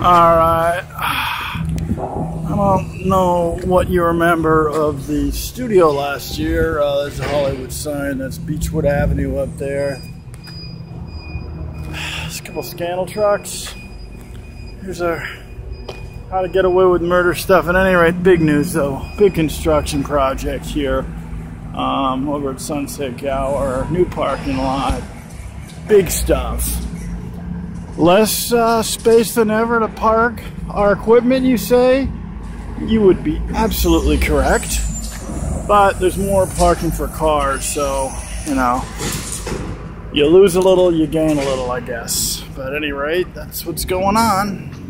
Alright. I don't know what you remember of the studio last year. Uh, there's a Hollywood sign. That's Beachwood Avenue up there. There's a couple scandal trucks. Here's our how to get away with murder stuff. At any rate, big news though. Big construction project here um, over at Sunset Gower. New parking lot. Big stuff less uh, space than ever to park our equipment, you say? You would be absolutely correct. But there's more parking for cars, so, you know, you lose a little, you gain a little, I guess. But at any rate, that's what's going on.